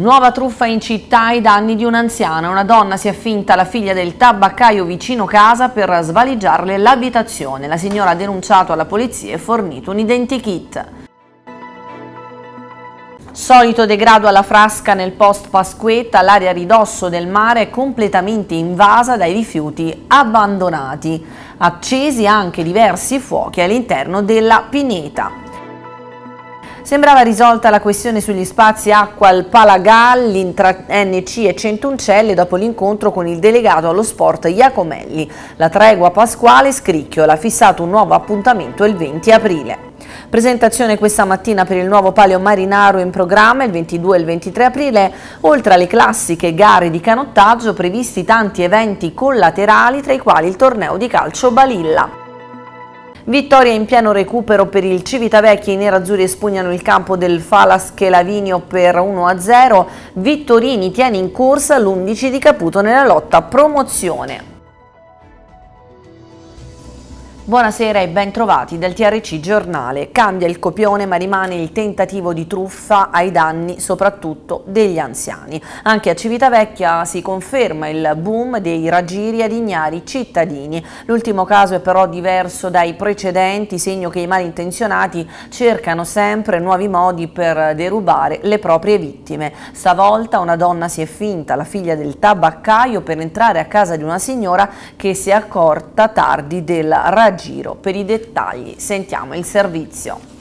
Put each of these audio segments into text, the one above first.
Nuova truffa in città ai danni di un'anziana. Una donna si è finta la figlia del tabaccaio vicino casa per svaligiarle l'abitazione. La signora ha denunciato alla polizia e fornito un identikit. Solito degrado alla frasca nel post Pasquetta, l'area ridosso del mare è completamente invasa dai rifiuti abbandonati. Accesi anche diversi fuochi all'interno della pineta. Sembrava risolta la questione sugli spazi acqua al Palagalli tra NC e Centuncelle dopo l'incontro con il delegato allo sport Iacomelli. La tregua pasquale scricchiola, ha fissato un nuovo appuntamento il 20 aprile. Presentazione questa mattina per il nuovo Palio Marinaro in programma il 22 e il 23 aprile, oltre alle classiche gare di canottaggio previsti tanti eventi collaterali tra i quali il torneo di calcio Balilla. Vittoria in pieno recupero per il Civitavecchia, i nerazzurri espugnano il campo del Falas Chelavinio per 1-0, Vittorini tiene in corsa l'11 di Caputo nella lotta promozione. Buonasera e ben trovati dal TRC Giornale. Cambia il copione ma rimane il tentativo di truffa ai danni soprattutto degli anziani. Anche a Civitavecchia si conferma il boom dei raggiri ad ignari cittadini. L'ultimo caso è però diverso dai precedenti, segno che i malintenzionati cercano sempre nuovi modi per derubare le proprie vittime. Stavolta una donna si è finta, la figlia del tabaccaio, per entrare a casa di una signora che si è accorta tardi del raggiro giro. Per i dettagli sentiamo il servizio.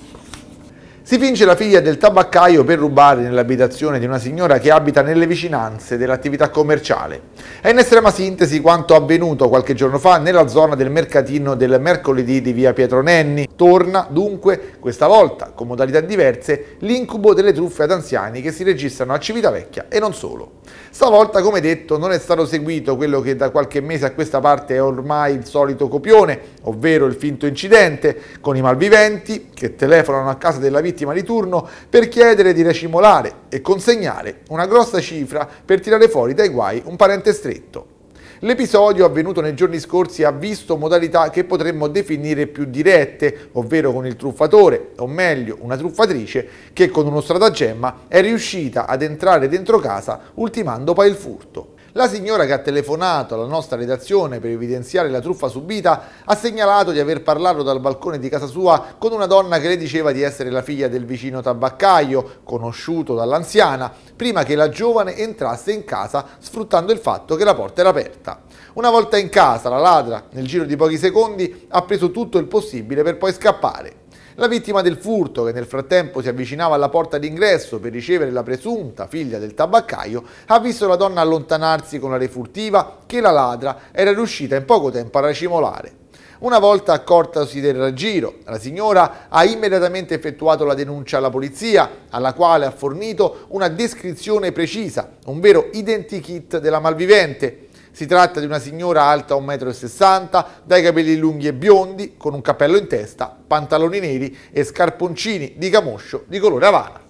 Si finge la figlia del tabaccaio per rubare nell'abitazione di una signora che abita nelle vicinanze dell'attività commerciale. È in estrema sintesi quanto avvenuto qualche giorno fa nella zona del mercatino del mercoledì di via Pietro Nenni. Torna dunque, questa volta con modalità diverse, l'incubo delle truffe ad anziani che si registrano a Civitavecchia e non solo. Stavolta, come detto, non è stato seguito quello che da qualche mese a questa parte è ormai il solito copione, ovvero il finto incidente, con i malviventi che telefonano a casa della vittima di turno per chiedere di racimolare e consegnare una grossa cifra per tirare fuori dai guai un parente stretto. L'episodio avvenuto nei giorni scorsi ha visto modalità che potremmo definire più dirette, ovvero con il truffatore, o meglio una truffatrice, che con uno stratagemma è riuscita ad entrare dentro casa ultimando poi il furto. La signora che ha telefonato alla nostra redazione per evidenziare la truffa subita ha segnalato di aver parlato dal balcone di casa sua con una donna che le diceva di essere la figlia del vicino tabaccaio, conosciuto dall'anziana, prima che la giovane entrasse in casa sfruttando il fatto che la porta era aperta. Una volta in casa, la ladra, nel giro di pochi secondi, ha preso tutto il possibile per poi scappare. La vittima del furto, che nel frattempo si avvicinava alla porta d'ingresso per ricevere la presunta figlia del tabaccaio, ha visto la donna allontanarsi con la refurtiva che la ladra era riuscita in poco tempo a racimolare. Una volta accortasi del raggiro, la signora ha immediatamente effettuato la denuncia alla polizia, alla quale ha fornito una descrizione precisa, un vero identikit della malvivente, si tratta di una signora alta 1,60 m, dai capelli lunghi e biondi, con un cappello in testa, pantaloni neri e scarponcini di camoscio di colore avana.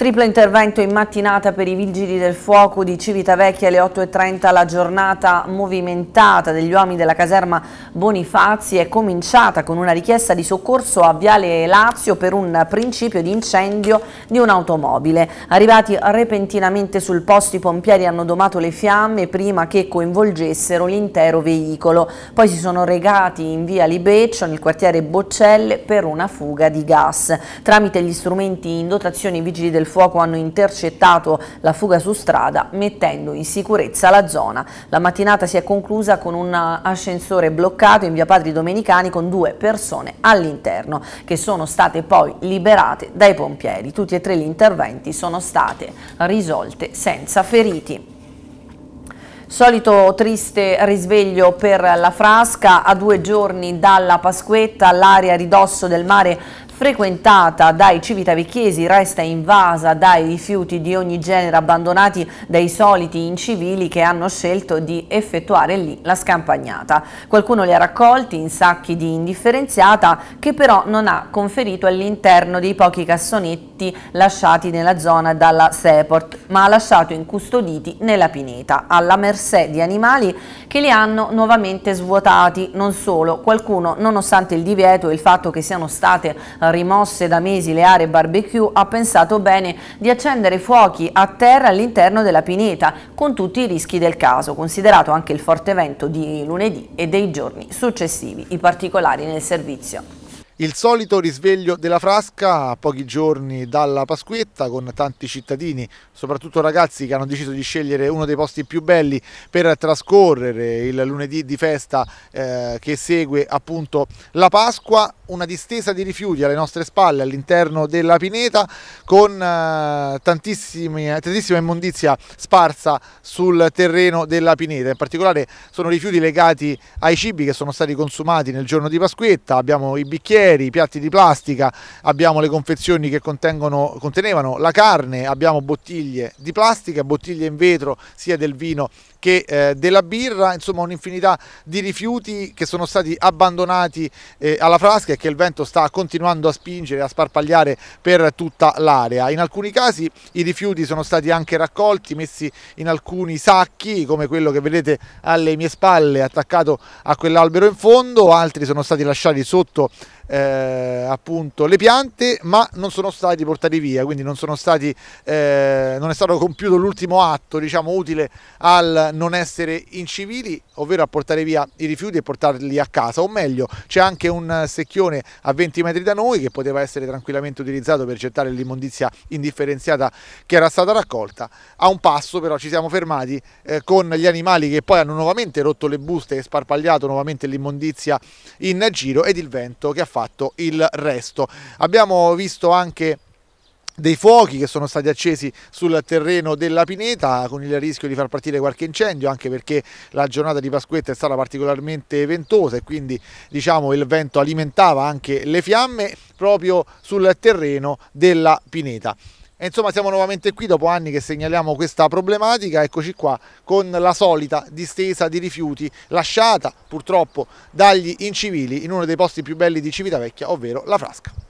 Triplo intervento in mattinata per i vigili del fuoco di Civitavecchia alle 8.30. La giornata movimentata degli uomini della caserma Bonifazi è cominciata con una richiesta di soccorso a Viale Lazio per un principio di incendio di un'automobile. Arrivati repentinamente sul posto i pompieri hanno domato le fiamme prima che coinvolgessero l'intero veicolo. Poi si sono regati in via Libeccio nel quartiere Boccelle per una fuga di gas. Tramite gli strumenti in dotazione i vigili del fuoco hanno intercettato la fuga su strada mettendo in sicurezza la zona. La mattinata si è conclusa con un ascensore bloccato in via Padri Domenicani con due persone all'interno che sono state poi liberate dai pompieri. Tutti e tre gli interventi sono state risolte senza feriti. Solito triste risveglio per la Frasca, a due giorni dalla Pasquetta l'area ridosso del mare frequentata dai civitavecchiesi resta invasa dai rifiuti di ogni genere abbandonati dai soliti incivili che hanno scelto di effettuare lì la scampagnata. Qualcuno li ha raccolti in sacchi di indifferenziata che però non ha conferito all'interno dei pochi cassonetti lasciati nella zona dalla Seport, ma ha lasciato incustoditi nella pineta, alla mercé di animali che li hanno nuovamente svuotati. Non solo, qualcuno, nonostante il divieto e il fatto che siano state rimosse da mesi le aree barbecue, ha pensato bene di accendere fuochi a terra all'interno della pineta, con tutti i rischi del caso, considerato anche il forte vento di lunedì e dei giorni successivi. I particolari nel servizio. Il solito risveglio della Frasca a pochi giorni dalla Pasquetta con tanti cittadini, soprattutto ragazzi che hanno deciso di scegliere uno dei posti più belli per trascorrere il lunedì di festa eh, che segue appunto la Pasqua, una distesa di rifiuti alle nostre spalle all'interno della pineta con eh, tantissima immondizia sparsa sul terreno della pineta, in particolare sono rifiuti legati ai cibi che sono stati consumati nel giorno di Pasquetta, abbiamo i bicchieri, bicchieri, i piatti di plastica, abbiamo le confezioni che contenevano la carne, abbiamo bottiglie di plastica, bottiglie in vetro sia del vino che eh, della birra, insomma un'infinità di rifiuti che sono stati abbandonati eh, alla frasca e che il vento sta continuando a spingere, a sparpagliare per tutta l'area. In alcuni casi i rifiuti sono stati anche raccolti, messi in alcuni sacchi, come quello che vedete alle mie spalle attaccato a quell'albero in fondo, altri sono stati lasciati sotto eh, appunto le piante ma non sono stati portati via quindi non sono stati eh, non è stato compiuto l'ultimo atto diciamo utile al non essere incivili ovvero a portare via i rifiuti e portarli a casa o meglio c'è anche un secchione a 20 metri da noi che poteva essere tranquillamente utilizzato per gettare l'immondizia indifferenziata che era stata raccolta a un passo però ci siamo fermati eh, con gli animali che poi hanno nuovamente rotto le buste e sparpagliato nuovamente l'immondizia in giro ed il vento che ha fatto il resto. Abbiamo visto anche dei fuochi che sono stati accesi sul terreno della pineta con il rischio di far partire qualche incendio anche perché la giornata di Pasquetta è stata particolarmente ventosa e quindi diciamo il vento alimentava anche le fiamme proprio sul terreno della pineta. E insomma siamo nuovamente qui dopo anni che segnaliamo questa problematica, eccoci qua con la solita distesa di rifiuti lasciata purtroppo dagli incivili in uno dei posti più belli di Civitavecchia, ovvero la Frasca.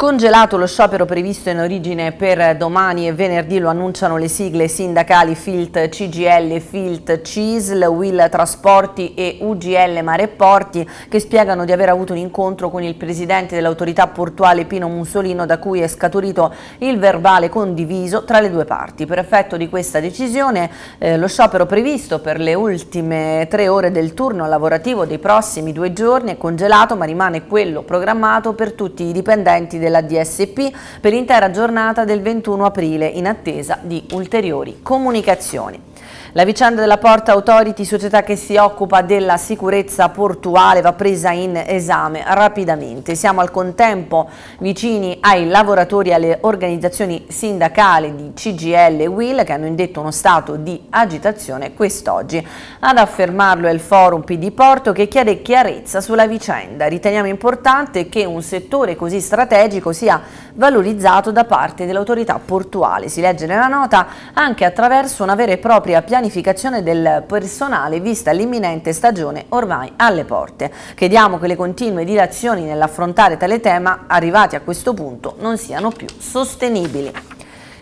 Congelato lo sciopero previsto in origine per domani e venerdì lo annunciano le sigle sindacali FILT CGL, FILT CISL, Will Trasporti e UGL Mare Porti che spiegano di aver avuto un incontro con il presidente dell'autorità portuale Pino Mussolino da cui è scaturito il verbale condiviso tra le due parti. Per effetto di questa decisione eh, lo sciopero previsto per le ultime tre ore del turno lavorativo dei prossimi due giorni è congelato ma rimane quello programmato per tutti i dipendenti del della DSP per l'intera giornata del 21 aprile in attesa di ulteriori comunicazioni. La vicenda della Porta Authority, società che si occupa della sicurezza portuale, va presa in esame rapidamente. Siamo al contempo vicini ai lavoratori e alle organizzazioni sindacali di CGL e WIL che hanno indetto uno stato di agitazione quest'oggi. Ad affermarlo è il forum PD Porto che chiede chiarezza sulla vicenda. Riteniamo importante che un settore così strategico sia valorizzato da parte dell'autorità portuale. Si legge nella nota anche attraverso una vera e propria pianificazione pianificazione del personale vista l'imminente stagione ormai alle porte. Chiediamo che le continue dilazioni nell'affrontare tale tema, arrivati a questo punto, non siano più sostenibili.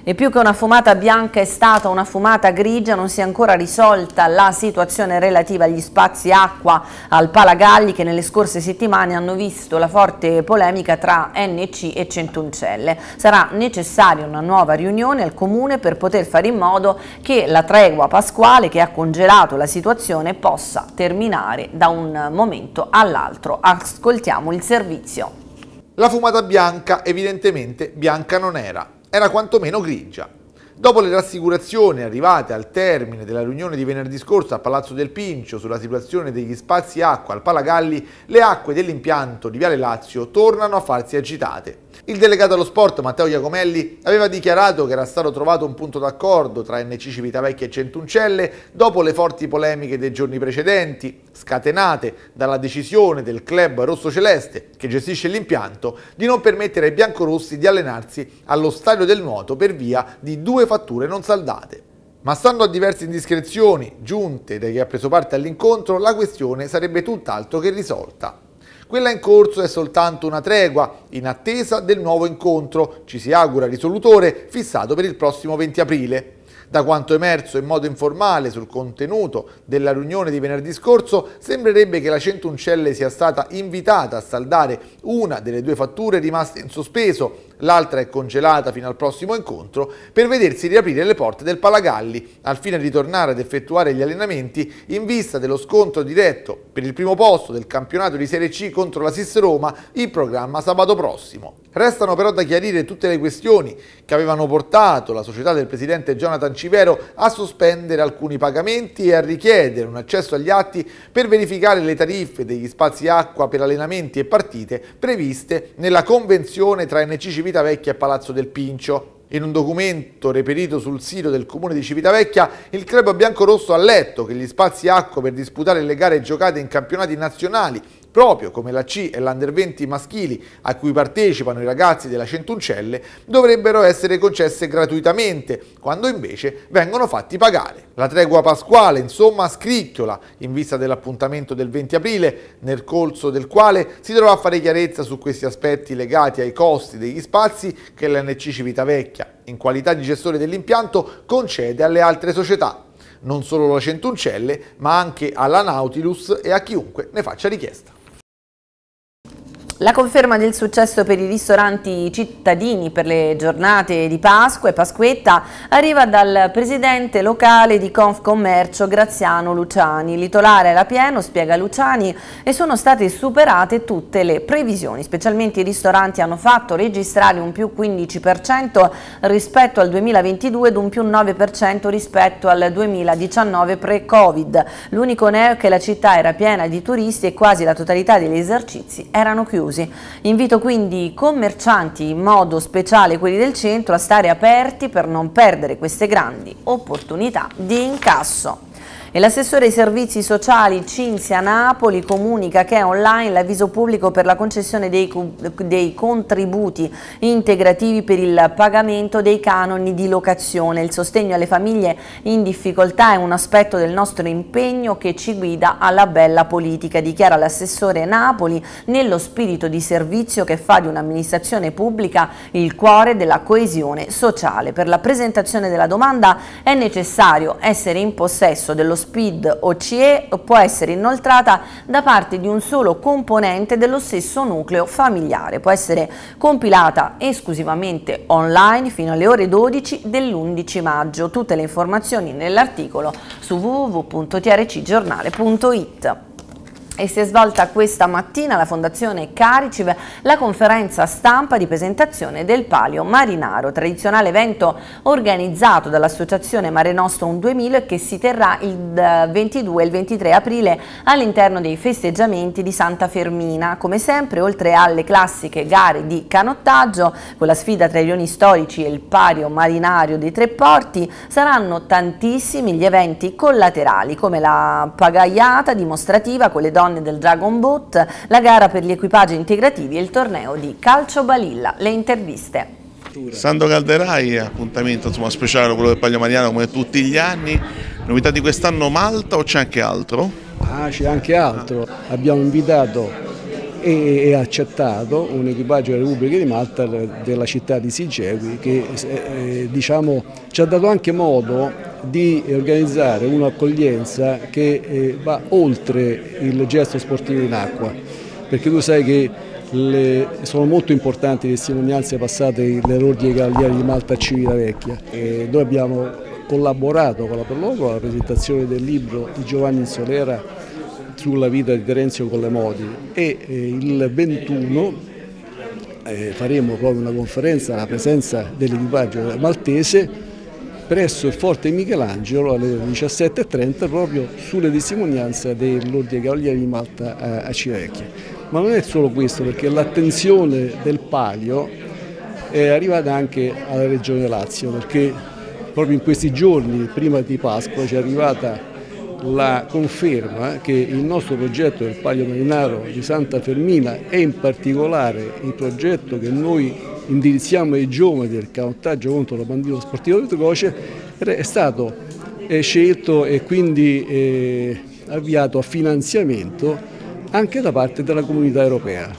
E più che una fumata bianca è stata una fumata grigia, non si è ancora risolta la situazione relativa agli spazi acqua al Palagalli che nelle scorse settimane hanno visto la forte polemica tra NC e Centuncelle. Sarà necessaria una nuova riunione al Comune per poter fare in modo che la tregua pasquale che ha congelato la situazione possa terminare da un momento all'altro. Ascoltiamo il servizio. La fumata bianca evidentemente bianca non era era quantomeno grigia. Dopo le rassicurazioni arrivate al termine della riunione di venerdì scorso a Palazzo del Pincio sulla situazione degli spazi acqua al Palagalli, le acque dell'impianto di Viale Lazio tornano a farsi agitate. Il delegato allo sport Matteo Iacomelli aveva dichiarato che era stato trovato un punto d'accordo tra NC Civitavecchia e Centuncelle dopo le forti polemiche dei giorni precedenti, scatenate dalla decisione del club rosso-celeste che gestisce l'impianto di non permettere ai biancorossi di allenarsi allo stadio del nuoto per via di due fatture non saldate. Ma stando a diverse indiscrezioni giunte da chi ha preso parte all'incontro, la questione sarebbe tutt'altro che risolta. Quella in corso è soltanto una tregua, in attesa del nuovo incontro, ci si augura risolutore, fissato per il prossimo 20 aprile. Da quanto emerso in modo informale sul contenuto della riunione di venerdì scorso, sembrerebbe che la Centuncelle sia stata invitata a saldare una delle due fatture rimaste in sospeso l'altra è congelata fino al prossimo incontro, per vedersi riaprire le porte del Palagalli, al fine di tornare ad effettuare gli allenamenti in vista dello scontro diretto per il primo posto del campionato di Serie C contro la Sis Roma in programma sabato prossimo. Restano però da chiarire tutte le questioni che avevano portato la società del presidente Jonathan Civero a sospendere alcuni pagamenti e a richiedere un accesso agli atti per verificare le tariffe degli spazi acqua per allenamenti e partite previste nella convenzione tra NC Civitavecchia e Palazzo del Pincio. In un documento reperito sul sito del comune di Civitavecchia, il club biancorosso ha letto che gli spazi acqua per disputare le gare giocate in campionati nazionali proprio come la C e l'Under 20 maschili a cui partecipano i ragazzi della Centuncelle, dovrebbero essere concesse gratuitamente, quando invece vengono fatti pagare. La tregua pasquale, insomma, scricchiola in vista dell'appuntamento del 20 aprile, nel corso del quale si dovrà fare chiarezza su questi aspetti legati ai costi degli spazi che l'NC Civitavecchia, in qualità di gestore dell'impianto, concede alle altre società non solo la Centuncelle, ma anche alla Nautilus e a chiunque ne faccia richiesta. La conferma del successo per i ristoranti cittadini per le giornate di Pasqua e Pasquetta arriva dal presidente locale di Confcommercio Graziano Luciani. L'itolare era pieno, spiega Luciani, e sono state superate tutte le previsioni. Specialmente i ristoranti hanno fatto registrare un più 15% rispetto al 2022 ed un più 9% rispetto al 2019 pre-Covid. L'unico neo è che la città era piena di turisti e quasi la totalità degli esercizi erano chiusi chiusi. Invito quindi i commercianti, in modo speciale quelli del centro, a stare aperti per non perdere queste grandi opportunità di incasso. E l'assessore ai servizi sociali Cinzia Napoli comunica che è online l'avviso pubblico per la concessione dei, dei, contributi integrativi per il pagamento dei canoni di locazione. Il sostegno alle famiglie in difficoltà è un aspetto del nostro impegno che ci guida alla bella politica, dichiara l'assessore Napoli nello spirito di servizio che fa di un'amministrazione pubblica il cuore della coesione sociale. Per la presentazione della domanda è necessario essere in possesso dello SPID o CE può essere inoltrata da parte di un solo componente dello stesso nucleo familiare. Può essere compilata esclusivamente online fino alle ore 12 dell'11 maggio. Tutte le informazioni nell'articolo su www.trcgiornale.it e si è svolta questa mattina alla Fondazione Cariciv la conferenza stampa di presentazione del Palio Marinaro, tradizionale evento organizzato dall'Associazione Mare Nostrum 2000 che si terrà il 22 e il 23 aprile all'interno dei festeggiamenti di Santa Fermina. Come sempre, oltre alle classiche gare di canottaggio, con la sfida tra i leoni storici e il Palio Marinario dei Tre Porti, saranno tantissimi gli eventi collaterali come la pagaiata dimostrativa con le donne donne del Dragon Boat, la gara per gli equipaggi integrativi e il torneo di calcio balilla. Le interviste. Sandro Calderai, appuntamento insomma, speciale quello del Paglio Mariano come tutti gli anni. Novità di quest'anno Malta o c'è anche altro? Ah, c'è anche altro. Abbiamo invitato e, accettato un equipaggio della Repubblica di Malta della città di Sigegui che eh, diciamo, ci ha dato anche modo di organizzare un'accoglienza che eh, va oltre il gesto sportivo in acqua. Perché tu sai che le, sono molto importanti le testimonianze passate dell'Ordine Cavalieri di Malta a Civitavecchia. E noi abbiamo collaborato con la Perlogo alla presentazione del libro di Giovanni Solera sulla vita di Terenzio Collemodi e eh, il 21 eh, faremo proprio una conferenza alla presenza dell'equipaggio maltese presso il Forte Michelangelo alle 17.30 proprio sulle testimonianze dell'Ordine Cavalieri di Malta a, Civecchia. Ma non è solo questo perché l'attenzione del Palio è arrivata anche alla Regione Lazio perché proprio in questi giorni prima di Pasqua ci è arrivata la conferma che il nostro progetto del Palio Marinaro di Santa Fermina e in particolare il progetto che noi indirizziamo ai giovani del canottaggio contro la bandito sportivo veloce è stato scelto e quindi eh, avviato a finanziamento anche da parte della comunità europea.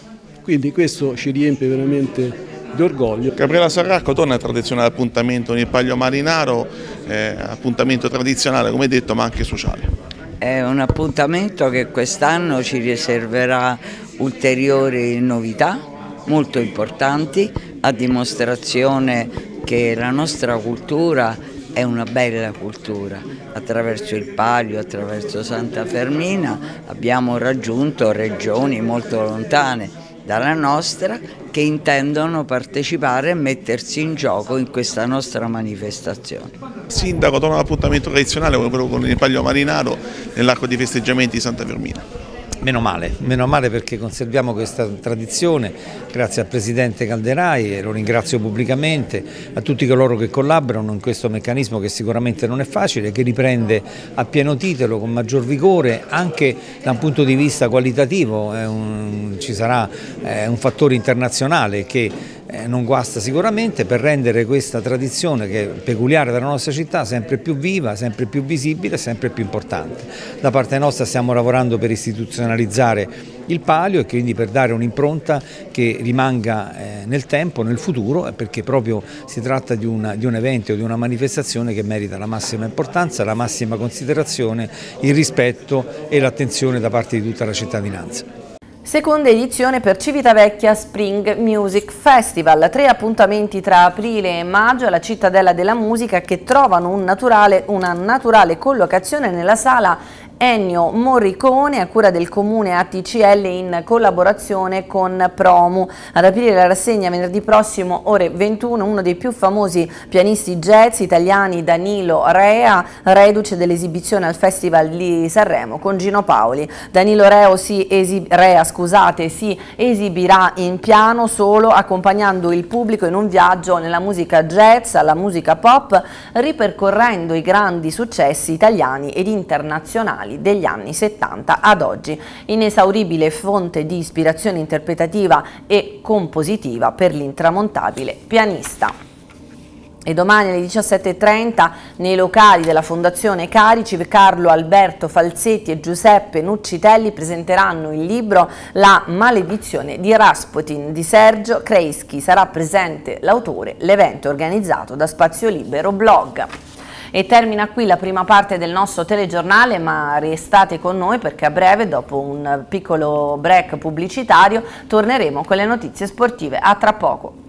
Quindi questo ci riempie veramente di orgoglio. Gabriela Sarracco torna al tradizionale appuntamento con il Paglio Marinaro, eh, appuntamento tradizionale come detto ma anche sociale. È un appuntamento che quest'anno ci riserverà ulteriori novità molto importanti a dimostrazione che la nostra cultura è una bella cultura. Attraverso il Palio, attraverso Santa Fermina abbiamo raggiunto regioni molto lontane dalla nostra che intendono partecipare e mettersi in gioco in questa nostra manifestazione. Sindaco torna all'appuntamento tradizionale come quello con il Paglio Marinaro nell'arco di festeggiamenti di Santa Fermina. Meno male, meno male perché conserviamo questa tradizione, grazie al Presidente Calderai e lo ringrazio pubblicamente, a tutti coloro che collaborano in questo meccanismo che sicuramente non è facile, che riprende a pieno titolo, con maggior vigore, anche da un punto di vista qualitativo, un, ci sarà un fattore internazionale che eh, non guasta sicuramente per rendere questa tradizione che è peculiare della nostra città sempre più viva, sempre più visibile sempre più importante. Da parte nostra stiamo lavorando per istituzionalizzare il palio e quindi per dare un'impronta che rimanga eh, nel tempo, nel futuro, perché proprio si tratta di, una, di un evento, di una manifestazione che merita la massima importanza, la massima considerazione, il rispetto e l'attenzione da parte di tutta la cittadinanza. Seconda edizione per Civitavecchia Spring Music Festival, tre appuntamenti tra aprile e maggio alla Cittadella della Musica che trovano un naturale, una naturale collocazione nella sala Ennio Morricone a cura del comune ATCL in collaborazione con Promu. Ad aprire la rassegna venerdì prossimo ore 21 uno dei più famosi pianisti jazz italiani Danilo Rea, reduce dell'esibizione al Festival di Sanremo con Gino Paoli. Danilo Reo si Rea scusate, si esibirà in piano solo accompagnando il pubblico in un viaggio nella musica jazz alla musica pop ripercorrendo i grandi successi italiani ed internazionali musicali degli anni 70 ad oggi, inesauribile fonte di ispirazione interpretativa e compositiva per l'intramontabile pianista. E domani alle 17.30 nei locali della Fondazione Carici Carlo Alberto Falzetti e Giuseppe Nuccitelli presenteranno il libro La maledizione di Rasputin di Sergio Kreisky. Sarà presente l'autore, l'evento organizzato da Spazio Libero Blog. E termina qui la prima parte del nostro telegiornale, ma restate con noi perché a breve, dopo un piccolo break pubblicitario, torneremo con le notizie sportive. A tra poco.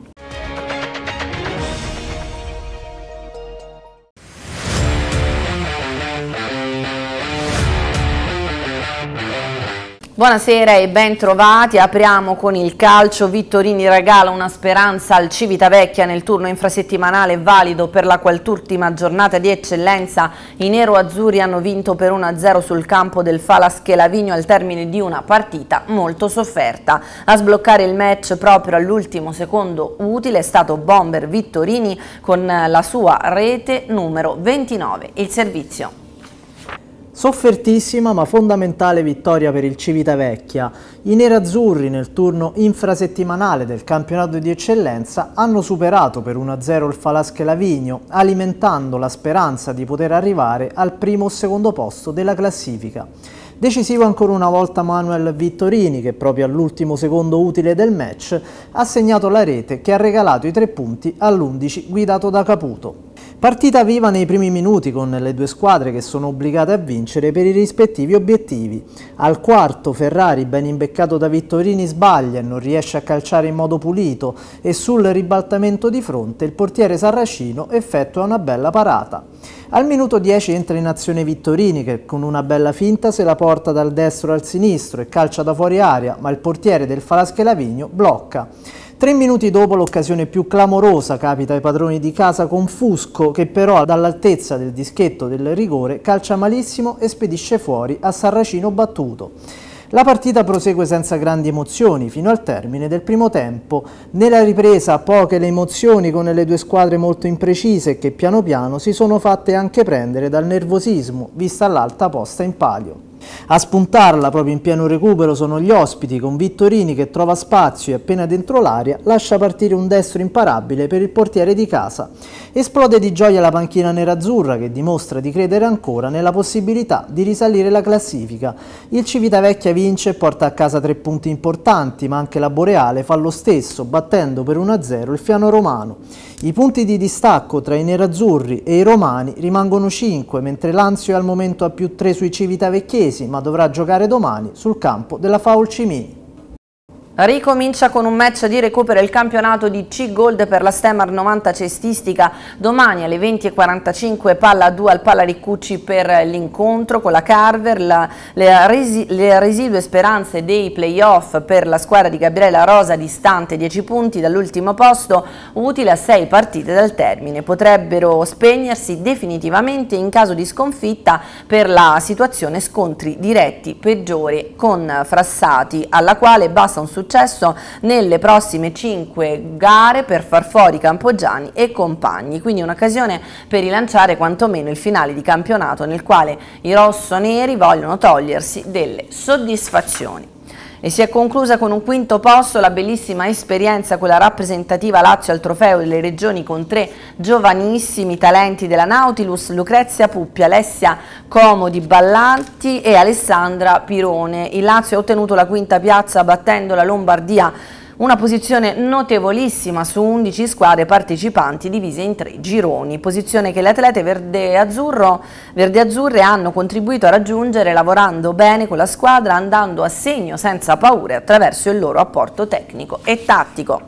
Buonasera e ben trovati, apriamo con il calcio, Vittorini regala una speranza al Civitavecchia nel turno infrasettimanale valido per la qualt'ultima giornata di eccellenza. I nero-azzurri hanno vinto per 1-0 sul campo del Falas Chelavigno al termine di una partita molto sofferta. A sbloccare il match proprio all'ultimo secondo utile è stato Bomber Vittorini con la sua rete numero 29. Il servizio. Soffertissima ma fondamentale vittoria per il Civitavecchia. I nerazzurri nel turno infrasettimanale del campionato di eccellenza hanno superato per 1-0 il Falasche Lavigno, alimentando la speranza di poter arrivare al primo o secondo posto della classifica. Decisivo ancora una volta Manuel Vittorini che proprio all'ultimo secondo utile del match ha segnato la rete che ha regalato i tre punti all'11 guidato da Caputo. Partita viva nei primi minuti con le due squadre che sono obbligate a vincere per i rispettivi obiettivi. Al quarto Ferrari, ben imbeccato da Vittorini, sbaglia e non riesce a calciare in modo pulito e sul ribaltamento di fronte il portiere Sarracino effettua una bella parata. Al minuto 10 entra in azione Vittorini che con una bella finta se la porta dal destro al sinistro e calcia da fuori aria, ma il portiere del Falasche Lavigno blocca. Tre minuti dopo l'occasione più clamorosa capita ai padroni di casa con Fusco che però dall'altezza del dischetto del rigore calcia malissimo e spedisce fuori a Sarracino battuto. La partita prosegue senza grandi emozioni fino al termine del primo tempo. Nella ripresa poche le emozioni con le due squadre molto imprecise che piano piano si sono fatte anche prendere dal nervosismo vista l'alta posta in palio. A spuntarla proprio in pieno recupero sono gli ospiti con Vittorini che trova spazio e appena dentro l'aria lascia partire un destro imparabile per il portiere di casa. Esplode di gioia la panchina nerazzurra che dimostra di credere ancora nella possibilità di risalire la classifica. Il Civitavecchia vince e porta a casa tre punti importanti ma anche la Boreale fa lo stesso battendo per 1-0 il Fiano Romano. I punti di distacco tra i nerazzurri e i romani rimangono 5, mentre l'Anzio è al momento a più 3 sui civitavecchiesi, ma dovrà giocare domani sul campo della Faul Cimini. Ricomincia con un match di recupero il campionato di C-Gold per la Stemar 90 cestistica. Domani alle 20.45 palla a 2 al Palla Riccucci per l'incontro con la Carver, la, le, resi, le, residue speranze dei playoff per la squadra di Gabriela Rosa distante 10 punti dall'ultimo posto utile a 6 partite dal termine, potrebbero spegnersi definitivamente in caso di sconfitta per la situazione scontri diretti peggiori con Frassati alla quale basta un successo successo nelle prossime 5 gare per far fuori Campogiani e compagni, quindi un'occasione per rilanciare quantomeno il finale di campionato nel quale i rossoneri vogliono togliersi delle soddisfazioni. E si è conclusa con un quinto posto la bellissima esperienza, quella rappresentativa Lazio al trofeo delle regioni con tre giovanissimi talenti della Nautilus, Lucrezia Puppi, Alessia Comodi Ballanti e Alessandra Pirone. Il Lazio ha ottenuto la quinta piazza battendo la Lombardia una posizione notevolissima su 11 squadre partecipanti divise in tre gironi, posizione che le atlete verde-azzurre verde hanno contribuito a raggiungere lavorando bene con la squadra, andando a segno senza paure attraverso il loro apporto tecnico e tattico.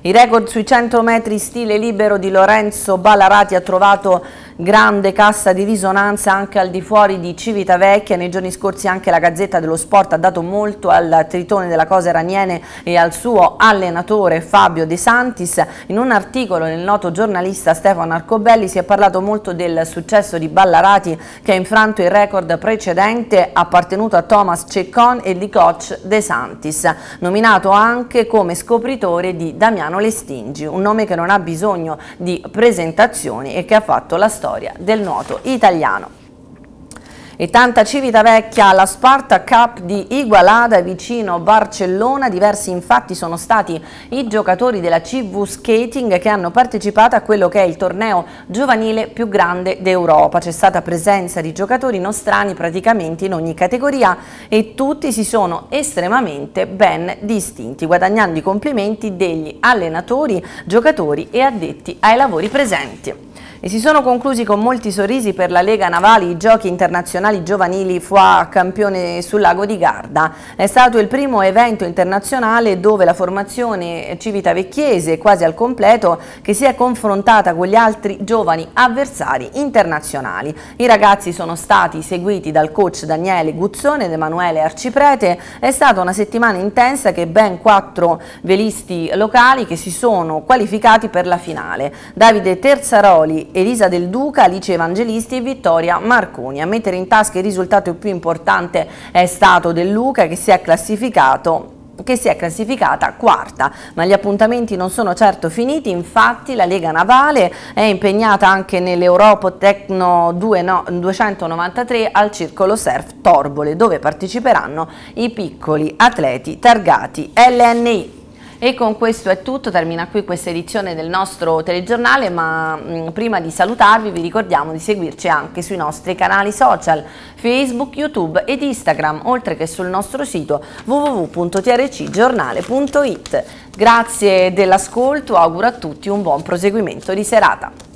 Il record sui 100 metri stile libero di Lorenzo Ballarati ha trovato grande cassa di risonanza anche al di fuori di Civitavecchia. Nei giorni scorsi anche la Gazzetta dello Sport ha dato molto al tritone della Cosa Raniene e al suo allenatore Fabio De Santis. In un articolo nel noto giornalista Stefano Arcobelli si è parlato molto del successo di Ballarati che ha infranto il record precedente appartenuto a Thomas Ceccon e di coach De Santis, nominato anche come scopritore di Damiano Lestingi, un nome che non ha bisogno di presentazioni e che ha fatto la storia storia del nuoto italiano. E tanta Civitavecchia alla Sparta Cup di Igualada vicino Barcellona. Diversi infatti sono stati i giocatori della CV Skating che hanno partecipato a quello che è il torneo giovanile più grande d'Europa. C'è stata presenza di giocatori nostrani praticamente in ogni categoria e tutti si sono estremamente ben distinti, guadagnando i complimenti degli allenatori, giocatori e addetti ai lavori presenti. E si sono conclusi con molti sorrisi per la Lega Navali i giochi internazionali giovanili FUA campione sul lago di Garda. È stato il primo evento internazionale dove la formazione civitavecchiese quasi al completo che si è confrontata con gli altri giovani avversari internazionali. I ragazzi sono stati seguiti dal coach Daniele Guzzone ed Emanuele Arciprete. È stata una settimana intensa che ben quattro velisti locali che si sono qualificati per la finale. Davide Terzaroli Elisa Del Duca, Alice Evangelisti e Vittoria Marconi. A mettere in tasca il risultato più importante è stato Del Luca che si è classificato che si è classificata quarta, ma gli appuntamenti non sono certo finiti, infatti la Lega Navale è impegnata anche nell'Europo Tecno 293 al Circolo Surf Torbole, dove parteciperanno i piccoli atleti targati LNI. E con questo è tutto, termina qui questa edizione del nostro telegiornale, ma mm, prima di salutarvi vi ricordiamo di seguirci anche sui nostri canali social, Facebook, YouTube ed Instagram, oltre che sul nostro sito www.trcgiornale.it. Grazie dell'ascolto, auguro a tutti un buon proseguimento di serata.